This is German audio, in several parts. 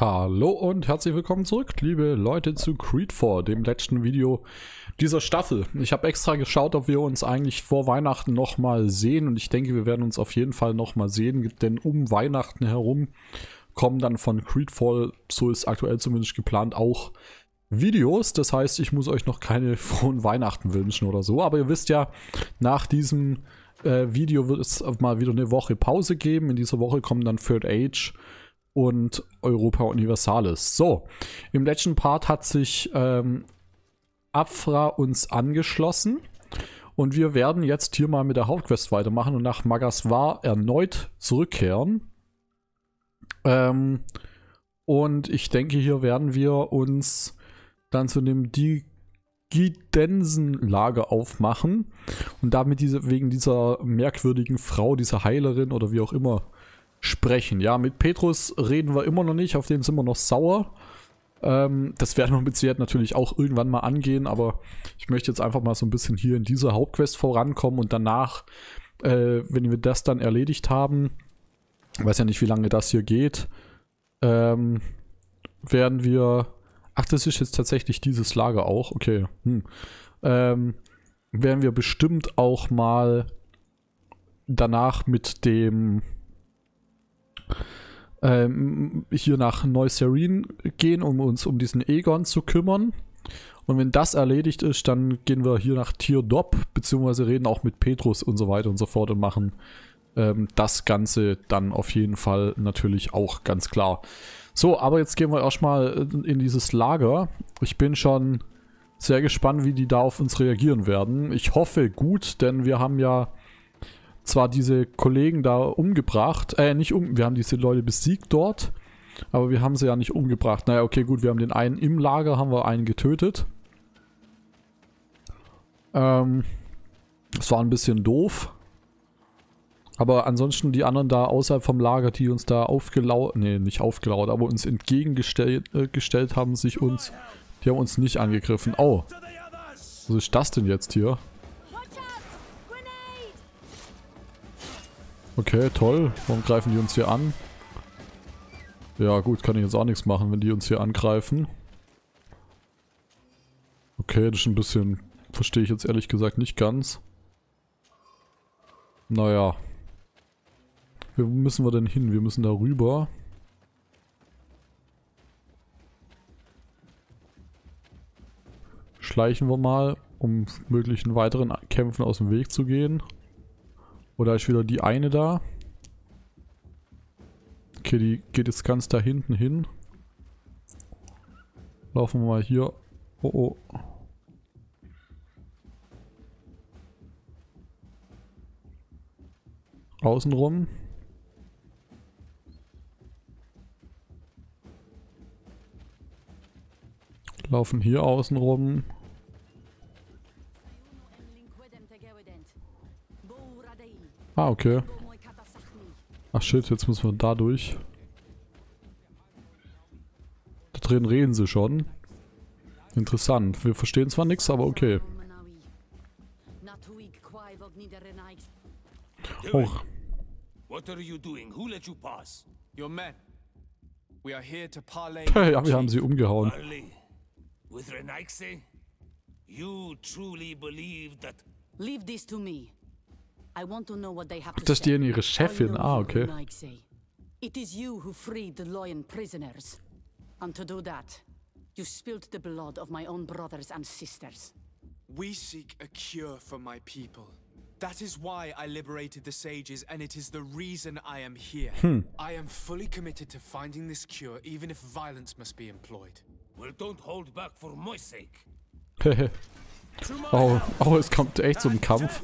Hallo und herzlich willkommen zurück, liebe Leute, zu Creed 4, dem letzten Video dieser Staffel. Ich habe extra geschaut, ob wir uns eigentlich vor Weihnachten nochmal sehen und ich denke, wir werden uns auf jeden Fall nochmal sehen, denn um Weihnachten herum kommen dann von Creedfall, so ist aktuell zumindest geplant, auch Videos. Das heißt, ich muss euch noch keine frohen Weihnachten wünschen oder so, aber ihr wisst ja, nach diesem äh, Video wird es mal wieder eine Woche Pause geben. In dieser Woche kommen dann Third Age und Europa Universalis. So, im letzten Part hat sich ähm, Afra uns angeschlossen. Und wir werden jetzt hier mal mit der Hauptquest weitermachen und nach Magaswar erneut zurückkehren. Ähm, und ich denke, hier werden wir uns dann zu dem Digidensen-Lager aufmachen und damit diese, wegen dieser merkwürdigen Frau, dieser Heilerin oder wie auch immer, sprechen. Ja, mit Petrus reden wir immer noch nicht, auf den sind wir noch sauer. Ähm, das werden wir mit Sicherheit natürlich auch irgendwann mal angehen, aber ich möchte jetzt einfach mal so ein bisschen hier in dieser Hauptquest vorankommen und danach, äh, wenn wir das dann erledigt haben, weiß ja nicht, wie lange das hier geht, ähm, werden wir, ach, das ist jetzt tatsächlich dieses Lager auch, okay, hm. ähm, werden wir bestimmt auch mal danach mit dem ähm, hier nach Neuserin gehen, um uns um diesen Egon zu kümmern. Und wenn das erledigt ist, dann gehen wir hier nach Tierdop, beziehungsweise reden auch mit Petrus und so weiter und so fort und machen ähm, das Ganze dann auf jeden Fall natürlich auch ganz klar. So, aber jetzt gehen wir erstmal in dieses Lager. Ich bin schon sehr gespannt, wie die da auf uns reagieren werden. Ich hoffe gut, denn wir haben ja zwar diese Kollegen da umgebracht, äh, nicht um, wir haben diese Leute besiegt dort, aber wir haben sie ja nicht umgebracht. Naja, okay, gut, wir haben den einen im Lager, haben wir einen getötet. Ähm, das war ein bisschen doof. Aber ansonsten die anderen da außerhalb vom Lager, die uns da aufgelauert, nee, nicht aufgelauert, aber uns entgegengestellt äh, haben, sich uns, die haben uns nicht angegriffen. Oh, was ist das denn jetzt hier? Okay, toll. Warum greifen die uns hier an? Ja gut, kann ich jetzt auch nichts machen, wenn die uns hier angreifen. Okay, das ist ein bisschen... Verstehe ich jetzt ehrlich gesagt nicht ganz. Naja. Wo müssen wir denn hin? Wir müssen da rüber. Schleichen wir mal, um möglichen weiteren Kämpfen aus dem Weg zu gehen. Oder ist wieder die eine da? Okay, die geht jetzt ganz da hinten hin. Laufen wir mal hier. Oh oh. Außenrum. Laufen hier außen rum. Ah, okay. Ach shit, jetzt müssen wir da durch. Da drin reden sie schon. Interessant. Wir verstehen zwar nichts, aber okay. Oh. What are you doing? Who let you pass? Your men. We are here to parley. ja, wir haben sie umgehauen. With Renaxe? You truly believe that Leave this to me. Das ist die in ihre Chefin. Ah, okay. It is you who freed the Loyan prisoners. And to do that, you spilled the blood of my own brothers and sisters. We seek a cure for my people. That is why I liberated the sages, and it is the reason I am here. Hmm. I am fully committed to finding this cure, even if violence must be employed. Well, don't hold back for my sake. Oh, oh, es kommt echt zum Kampf.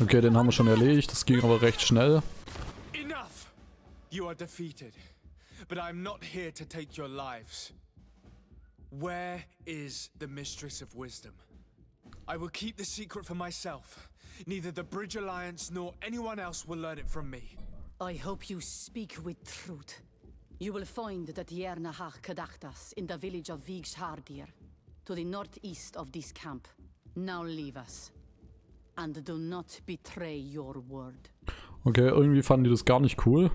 Okay, den haben wir schon erledigt. Das ging aber recht schnell. Enough. You are defeated. But I'm not here to take your lives. Where is the Mistress of Wisdom? I will keep the secret for myself. Neither the Bridge Alliance nor anyone else will learn it from me. I hope you speak with truth. You will find that Yerna Hach Kadachtas in the village of Vigshardir to the northeast of this camp. Now leave us. And do not betray your word. Okay, irgendwie fanden die das gar nicht cool.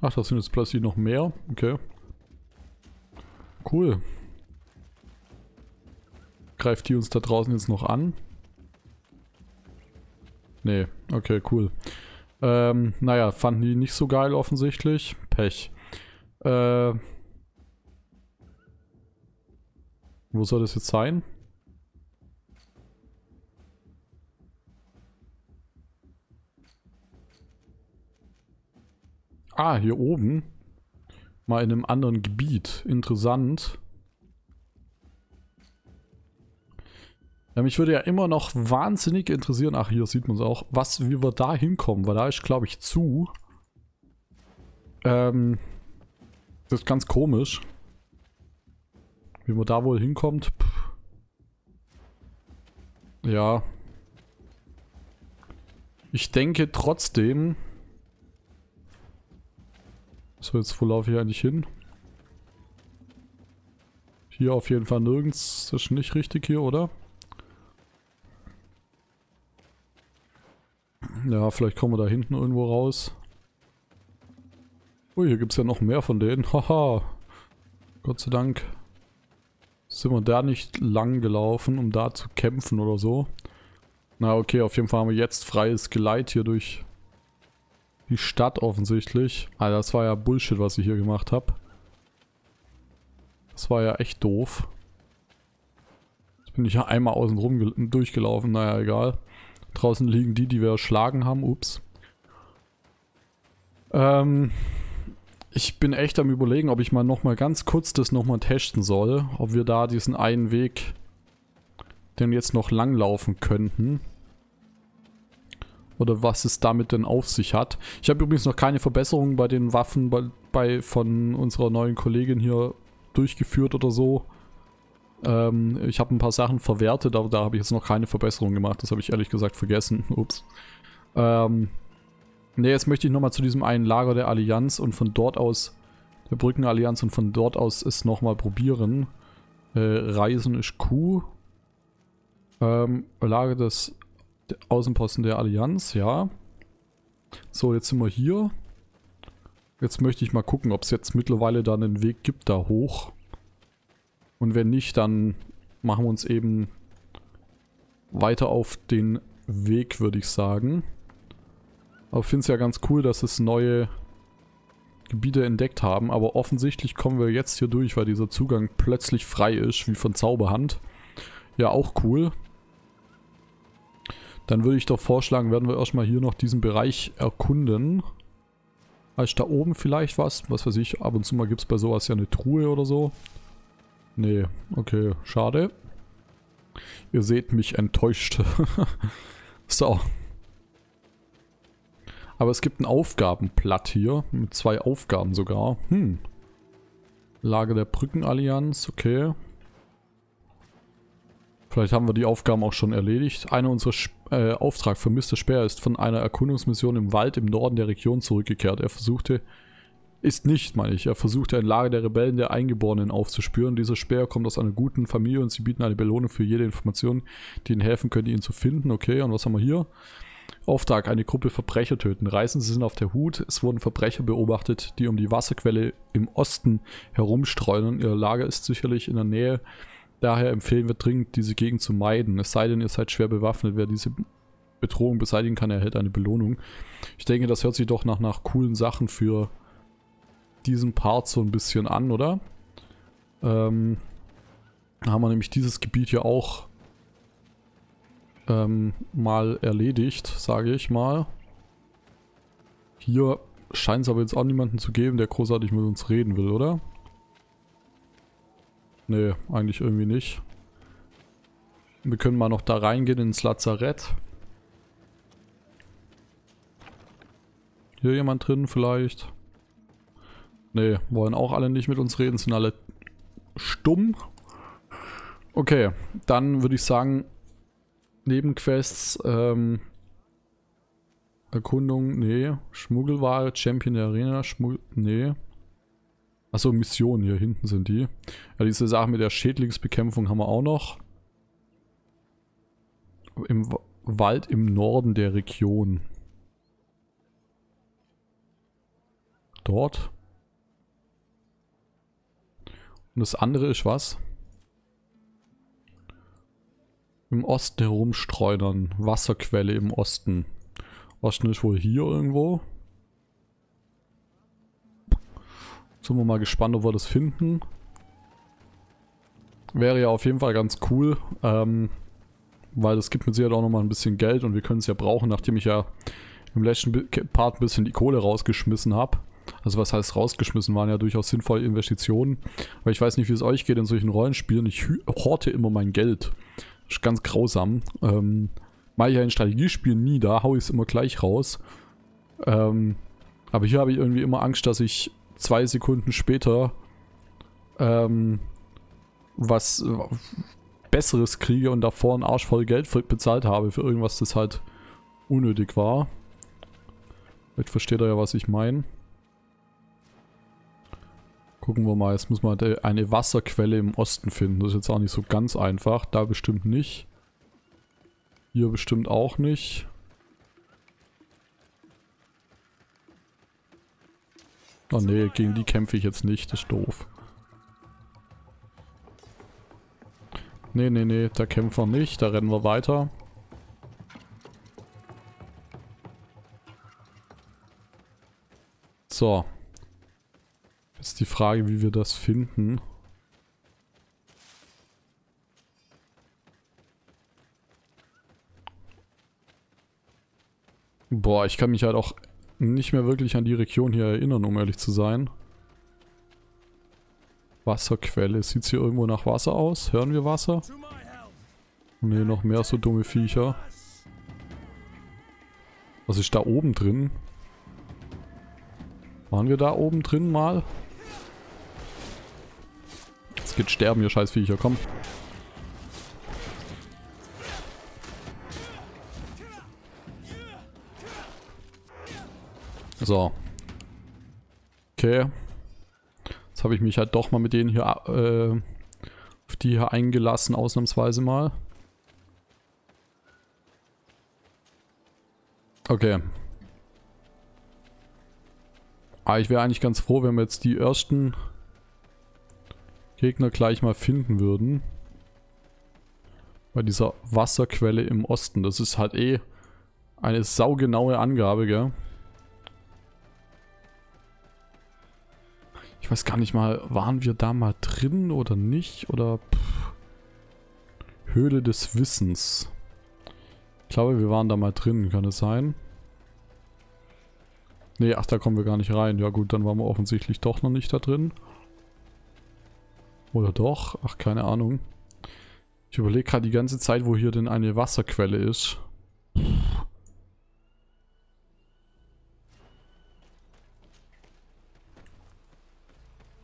Ach, das sind jetzt plötzlich noch mehr. Okay. Cool. Greift die uns da draußen jetzt noch an? Nee, okay, cool. Ähm, naja, fanden die nicht so geil offensichtlich. Pech. Äh, wo soll das jetzt sein? Ah, hier oben. Mal in einem anderen Gebiet. Interessant. Ja, mich würde ja immer noch wahnsinnig interessieren, ach, hier sieht man es auch, was, wie wir da hinkommen, weil da ist, glaube ich, zu. Ähm, das ist ganz komisch. Wie man da wohl hinkommt. Pff. Ja. Ich denke trotzdem, so, jetzt wo laufe ich eigentlich hin? Hier auf jeden Fall nirgends. Das ist nicht richtig hier, oder? Ja, vielleicht kommen wir da hinten irgendwo raus. Ui, hier gibt es ja noch mehr von denen. Haha. Gott sei Dank sind wir da nicht lang gelaufen, um da zu kämpfen oder so. Na okay, auf jeden Fall haben wir jetzt freies Geleit hier durch die Stadt offensichtlich. Alter, das war ja Bullshit, was ich hier gemacht habe. Das war ja echt doof. Jetzt bin ich ja einmal außen rum durchgelaufen. Naja, egal. Draußen liegen die, die wir erschlagen haben. Ups. Ähm, ich bin echt am überlegen, ob ich mal nochmal ganz kurz das nochmal testen soll. Ob wir da diesen einen Weg denn jetzt noch langlaufen könnten. Oder was es damit denn auf sich hat. Ich habe übrigens noch keine Verbesserungen bei den Waffen bei, bei von unserer neuen Kollegin hier durchgeführt oder so. Ähm, ich habe ein paar Sachen verwertet, aber da habe ich jetzt noch keine Verbesserung gemacht. Das habe ich ehrlich gesagt vergessen. Ups. Ähm, ne, jetzt möchte ich nochmal zu diesem einen Lager der Allianz und von dort aus, der Brückenallianz und von dort aus es nochmal probieren. Äh, Reisen ist Q. Ähm, Lager des Außenposten der Allianz, ja. So, jetzt sind wir hier. Jetzt möchte ich mal gucken, ob es jetzt mittlerweile da einen Weg gibt da hoch. Und wenn nicht, dann machen wir uns eben weiter auf den Weg, würde ich sagen. Aber ich finde es ja ganz cool, dass es neue Gebiete entdeckt haben. Aber offensichtlich kommen wir jetzt hier durch, weil dieser Zugang plötzlich frei ist, wie von Zauberhand. Ja, auch cool. Dann würde ich doch vorschlagen, werden wir erstmal hier noch diesen Bereich erkunden. Heißt da oben vielleicht was? Was weiß ich, ab und zu mal gibt es bei sowas ja eine Truhe oder so. Nee, okay, schade. Ihr seht mich enttäuscht. so. Aber es gibt ein Aufgabenblatt hier, mit zwei Aufgaben sogar. Hm. Lage der Brückenallianz, okay. Vielleicht haben wir die Aufgaben auch schon erledigt. Einer unserer äh, Auftrag vermisster Speer ist von einer Erkundungsmission im Wald im Norden der Region zurückgekehrt. Er versuchte, ist nicht, meine ich, er versuchte ein Lager der Rebellen der Eingeborenen aufzuspüren. Dieser Speer kommt aus einer guten Familie und sie bieten eine Belohnung für jede Information, die ihnen helfen könnte, ihn zu finden. Okay, und was haben wir hier? Auftrag, eine Gruppe Verbrecher töten. Reisende sind auf der Hut. Es wurden Verbrecher beobachtet, die um die Wasserquelle im Osten herumstreuen. Ihr Lager ist sicherlich in der Nähe Daher empfehlen wir dringend, diese Gegend zu meiden. Es sei denn, ihr seid schwer bewaffnet. Wer diese Bedrohung beseitigen kann, erhält eine Belohnung. Ich denke, das hört sich doch nach, nach coolen Sachen für diesen Part so ein bisschen an, oder? Ähm, haben wir nämlich dieses Gebiet hier auch ähm, mal erledigt, sage ich mal. Hier scheint es aber jetzt auch niemanden zu geben, der großartig mit uns reden will, oder? Nee, eigentlich irgendwie nicht. Wir können mal noch da reingehen ins Lazarett. Hier jemand drin vielleicht? Nee, wollen auch alle nicht mit uns reden, sind alle stumm. Okay, dann würde ich sagen, Nebenquests, ähm, Erkundung, nee. Schmuggelware, Champion der Arena, Schmuggel, nee. Achso, Missionen, hier hinten sind die. Ja, diese Sache mit der Schädlingsbekämpfung haben wir auch noch. Im w Wald im Norden der Region. dort. Und das andere ist was? Im Osten herumstreunern. Wasserquelle im Osten. Osten ist wohl hier irgendwo. Sind wir mal gespannt, ob wir das finden. Wäre ja auf jeden Fall ganz cool. Ähm, weil das gibt mit Sicherheit auch nochmal ein bisschen Geld und wir können es ja brauchen, nachdem ich ja im letzten Part ein bisschen die Kohle rausgeschmissen habe. Also was heißt rausgeschmissen, waren ja durchaus sinnvolle Investitionen. Aber ich weiß nicht, wie es euch geht in solchen Rollenspielen. Ich horte immer mein Geld. Ist ganz grausam. Ähm, mache ich ja in Strategiespielen nie, da haue ich es immer gleich raus. Ähm, aber hier habe ich irgendwie immer Angst, dass ich zwei Sekunden später ähm, was Besseres kriege und davor einen Arsch voll Geld bezahlt habe für irgendwas, das halt unnötig war. Jetzt versteht ihr ja, was ich meine. Gucken wir mal, jetzt muss man eine Wasserquelle im Osten finden. Das ist jetzt auch nicht so ganz einfach. Da bestimmt nicht. Hier bestimmt auch nicht. Oh ne, gegen die kämpfe ich jetzt nicht. Das ist doof. Ne, ne, ne, da kämpfen wir nicht. Da rennen wir weiter. So. Ist die Frage, wie wir das finden. Boah, ich kann mich halt auch nicht mehr wirklich an die Region hier erinnern, um ehrlich zu sein. Wasserquelle. Sieht hier irgendwo nach Wasser aus? Hören wir Wasser? Ne, noch mehr so dumme Viecher. Was ist da oben drin? Waren wir da oben drin mal? Geht sterben, ihr scheiß Viecher, komm. So. Okay habe ich mich halt doch mal mit denen hier, äh, auf die hier eingelassen, ausnahmsweise mal. Okay. Aber ah, ich wäre eigentlich ganz froh, wenn wir jetzt die ersten Gegner gleich mal finden würden. Bei dieser Wasserquelle im Osten. Das ist halt eh eine saugenaue Angabe, gell? Ich weiß gar nicht mal, waren wir da mal drin oder nicht? Oder pff. Höhle des Wissens. Ich glaube, wir waren da mal drin, kann es sein? Ne, ach, da kommen wir gar nicht rein. Ja gut, dann waren wir offensichtlich doch noch nicht da drin. Oder doch? Ach, keine Ahnung. Ich überlege gerade die ganze Zeit, wo hier denn eine Wasserquelle ist.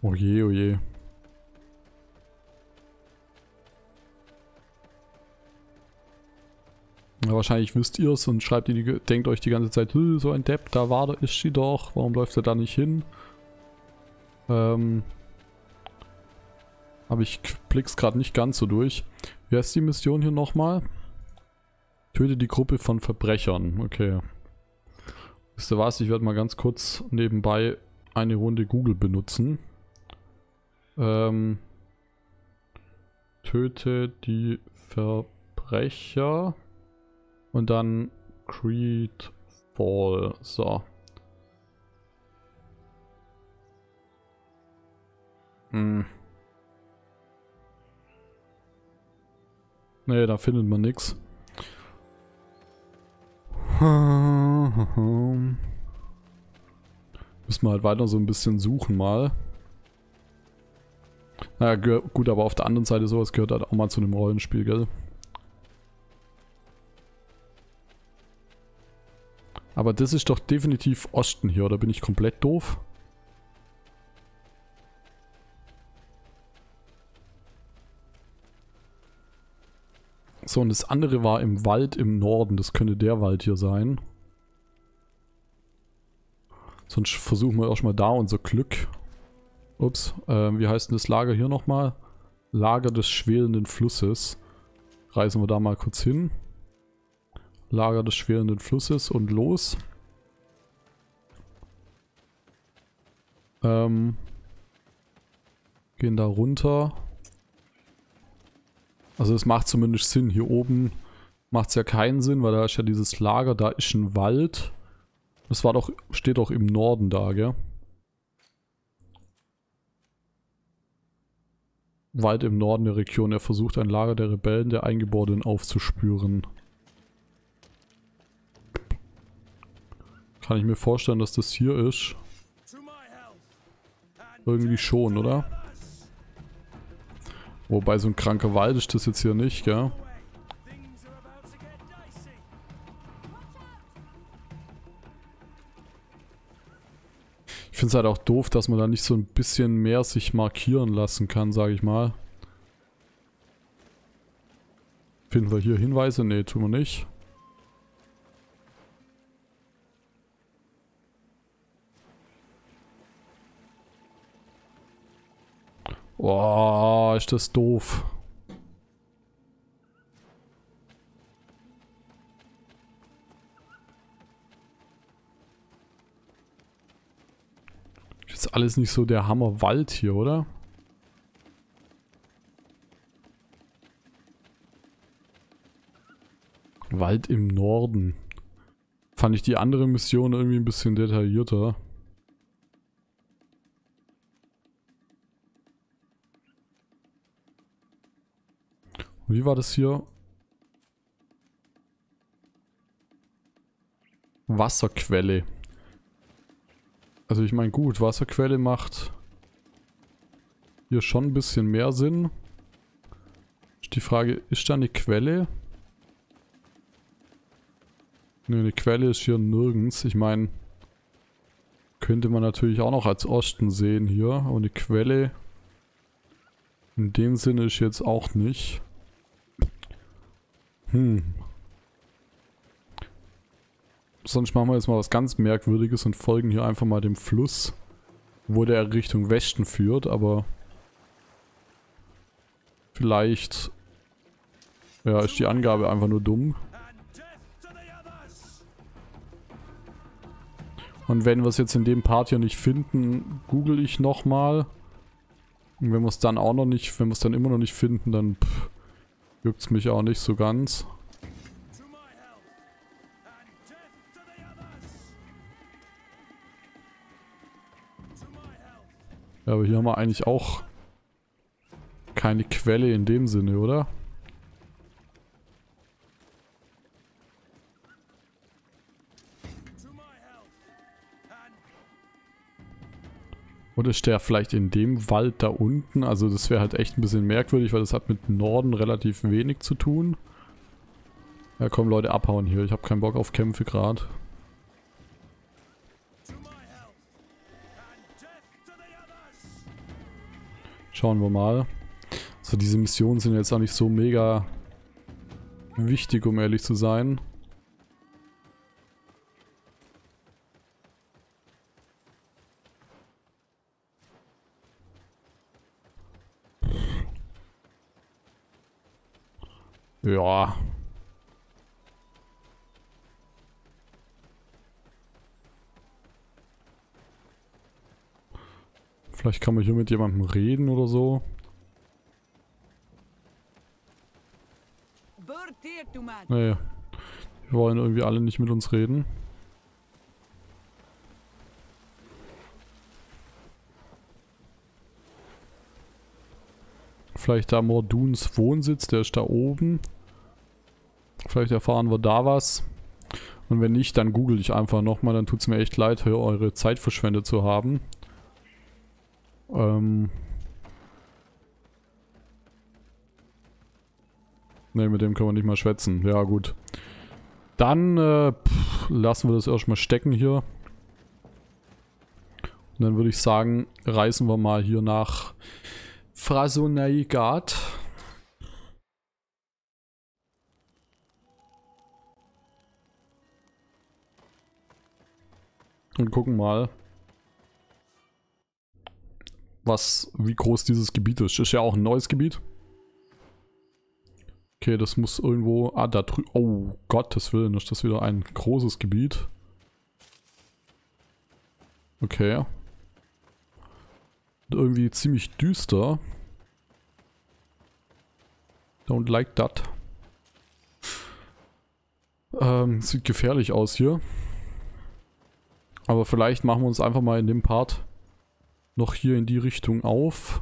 Oh je, oh je. Ja, wahrscheinlich wisst ihr es und schreibt ihr die, denkt euch die ganze Zeit, so ein Depp, da war, da ist sie doch, warum läuft er da nicht hin? Ähm, aber ich blick's gerade nicht ganz so durch. Wie heißt die Mission hier nochmal? Töte die Gruppe von Verbrechern. Okay. Wisst ihr was? Ich werde mal ganz kurz nebenbei eine Runde Google benutzen. Ähm, töte die Verbrecher. Und dann Creed Fall. So. Hm. Nee, da findet man nichts. Müssen wir halt weiter so ein bisschen suchen mal. Naja, gut, aber auf der anderen Seite sowas gehört halt auch mal zu einem Rollenspiel, gell? Aber das ist doch definitiv Osten hier, oder bin ich komplett doof? So, und das andere war im Wald im Norden. Das könnte der Wald hier sein. Sonst versuchen wir erstmal da unser Glück. Ups, äh, wie heißt denn das Lager hier nochmal? Lager des schwelenden Flusses. Reisen wir da mal kurz hin. Lager des schwelenden Flusses und los. Ähm, gehen da runter. Also es macht zumindest Sinn. Hier oben macht es ja keinen Sinn, weil da ist ja dieses Lager, da ist ein Wald. Das war doch, steht doch im Norden da, gell? Weit im Norden der Region. Er versucht ein Lager der Rebellen der Eingeborenen aufzuspüren. Kann ich mir vorstellen, dass das hier ist. Irgendwie schon, oder? Wobei so ein kranker Wald ist das jetzt hier nicht, gell? Ich finde es halt auch doof, dass man da nicht so ein bisschen mehr sich markieren lassen kann, sage ich mal. Finden wir hier Hinweise? Ne, tun wir nicht. Boah, ist das doof. Ist alles nicht so der Hammerwald hier, oder? Wald im Norden. Fand ich die andere Mission irgendwie ein bisschen detaillierter. Wie war das hier? Wasserquelle. Also ich meine gut, Wasserquelle macht hier schon ein bisschen mehr Sinn. Die Frage, ist da eine Quelle? Ne, eine Quelle ist hier nirgends. Ich meine, könnte man natürlich auch noch als Osten sehen hier. Aber eine Quelle in dem Sinne ist jetzt auch nicht. Hm. Sonst machen wir jetzt mal was ganz Merkwürdiges und folgen hier einfach mal dem Fluss, wo der Richtung Westen führt, aber vielleicht ja, ist die Angabe einfach nur dumm. Und wenn wir es jetzt in dem Part hier nicht finden, google ich nochmal. Und wenn wir es dann auch noch nicht, wenn wir es dann immer noch nicht finden, dann pff, Juckt es mich auch nicht so ganz. Ja, aber hier haben wir eigentlich auch keine Quelle in dem Sinne, oder? Oder ist der vielleicht in dem Wald da unten? Also das wäre halt echt ein bisschen merkwürdig, weil das hat mit Norden relativ wenig zu tun. Ja komm Leute, abhauen hier. Ich habe keinen Bock auf Kämpfe gerade. Schauen wir mal. Also diese Missionen sind jetzt auch nicht so mega wichtig, um ehrlich zu sein. Ja. Vielleicht kann man hier mit jemandem reden oder so. Nee. Wir wollen irgendwie alle nicht mit uns reden. Vielleicht da Morduns Wohnsitz, der ist da oben. Vielleicht erfahren wir da was. Und wenn nicht, dann google ich einfach nochmal. Dann tut es mir echt leid, eure Zeit verschwendet zu haben. Ähm. Ne, mit dem können wir nicht mal schwätzen. Ja, gut. Dann äh, pff, lassen wir das erstmal stecken hier. Und dann würde ich sagen, reisen wir mal hier nach Frasonaigat. Und gucken mal, was, wie groß dieses Gebiet ist. Ist ja auch ein neues Gebiet. Okay, das muss irgendwo... Ah, da drüben... Oh, Gottes Willen, ist das wieder ein großes Gebiet. Okay. Irgendwie ziemlich düster. Don't like that. Ähm, sieht gefährlich aus hier. Aber vielleicht machen wir uns einfach mal in dem Part noch hier in die Richtung auf.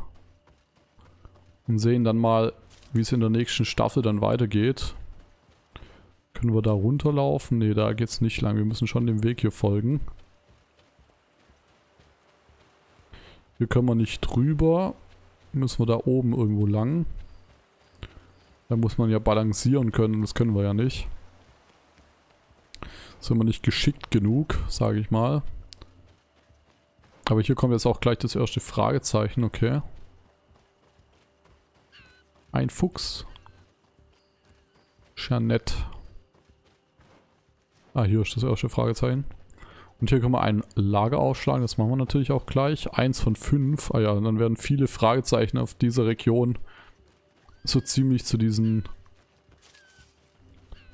Und sehen dann mal, wie es in der nächsten Staffel dann weitergeht. Können wir da runterlaufen? Ne, da geht's nicht lang. Wir müssen schon dem Weg hier folgen. Hier können wir nicht drüber. Müssen wir da oben irgendwo lang. Da muss man ja balancieren können. Das können wir ja nicht. Sind wir nicht geschickt genug, sage ich mal. Aber hier kommt jetzt auch gleich das erste Fragezeichen, okay. Ein Fuchs. Jeanette. Ah, hier ist das erste Fragezeichen. Und hier können wir ein Lager aufschlagen, das machen wir natürlich auch gleich. Eins von fünf. Ah ja, dann werden viele Fragezeichen auf dieser Region so ziemlich zu diesen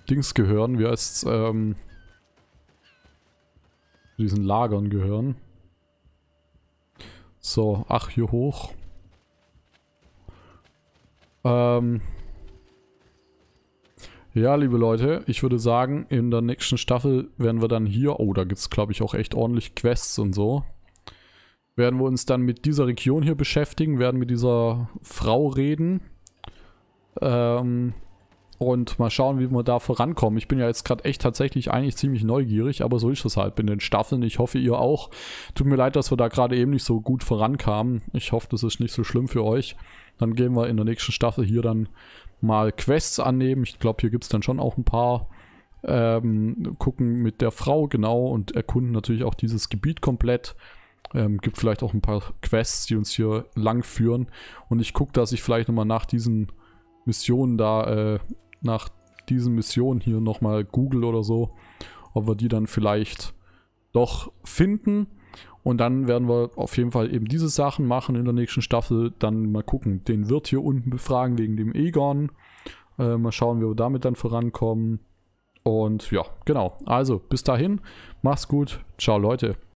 Dings gehören, wie heißt es, ähm, diesen Lagern gehören. So, ach, hier hoch. Ähm, ja, liebe Leute, ich würde sagen, in der nächsten Staffel werden wir dann hier, oh, da gibt es glaube ich auch echt ordentlich Quests und so, werden wir uns dann mit dieser Region hier beschäftigen, werden mit dieser Frau reden ähm, und mal schauen, wie wir da vorankommen. Ich bin ja jetzt gerade echt tatsächlich eigentlich ziemlich neugierig, aber so ist es halt in den Staffeln. Ich hoffe, ihr auch. Tut mir leid, dass wir da gerade eben nicht so gut vorankamen. Ich hoffe, das ist nicht so schlimm für euch. Dann gehen wir in der nächsten Staffel hier dann mal Quests annehmen. Ich glaube, hier gibt es dann schon auch ein paar. Ähm, gucken mit der Frau genau und erkunden natürlich auch dieses Gebiet komplett. Ähm, gibt vielleicht auch ein paar Quests, die uns hier lang führen. Und ich gucke, dass ich vielleicht nochmal nach diesen Missionen da, äh, nach diesen Missionen hier nochmal google oder so, ob wir die dann vielleicht doch finden. Und dann werden wir auf jeden Fall eben diese Sachen machen in der nächsten Staffel. Dann mal gucken, den Wirt hier unten befragen wegen dem Egon. Äh, mal schauen, wie wir damit dann vorankommen. Und ja, genau. Also, bis dahin. Mach's gut. Ciao, Leute.